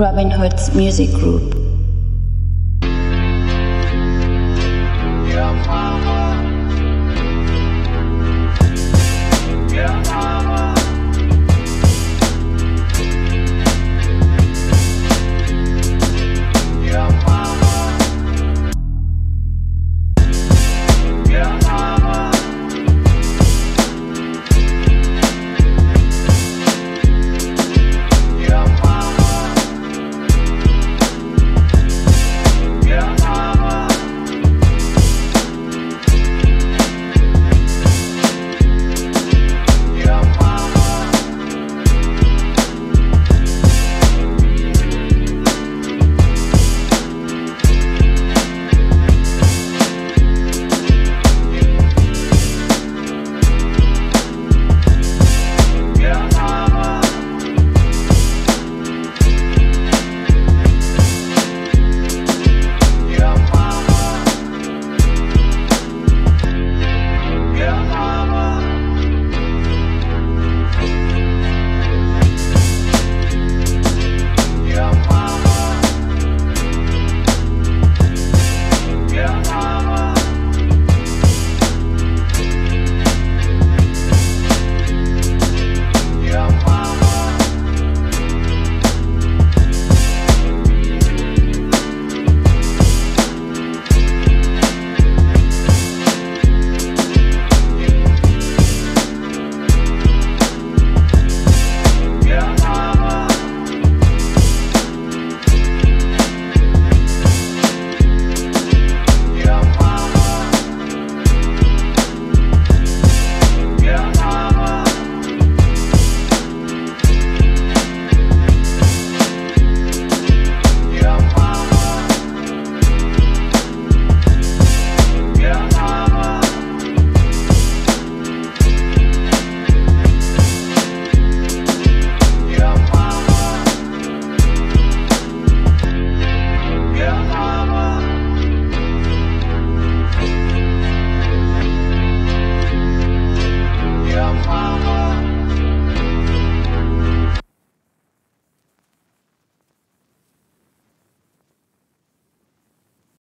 Robin Hood's music group.